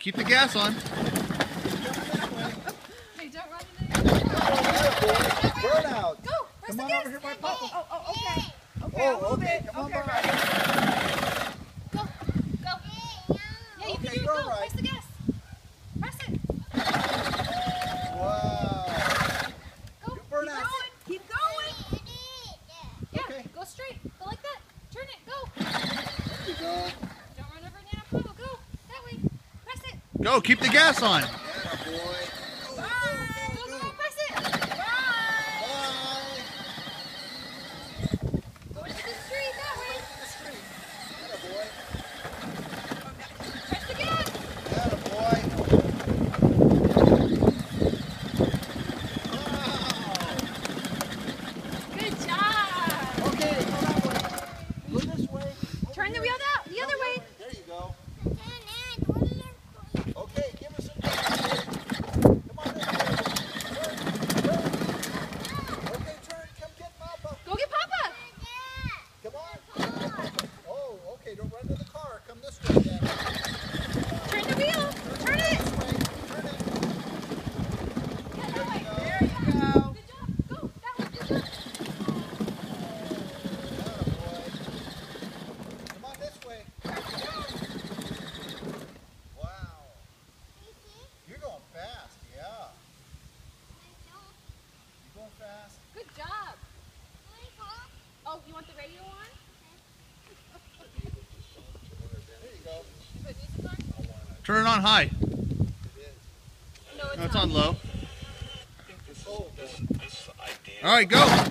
Keep the gas on. Hey, don't run into the Burnout. Go. Where's Come the on gas? over here by Papa. Oh, oh, okay. Okay, oh, I'll okay. it. Go, keep the gas on. Turn it on high. No, it's, no, it's on low. All right, go.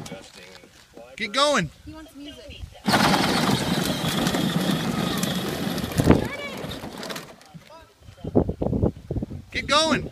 Get going. He wants music. Get going.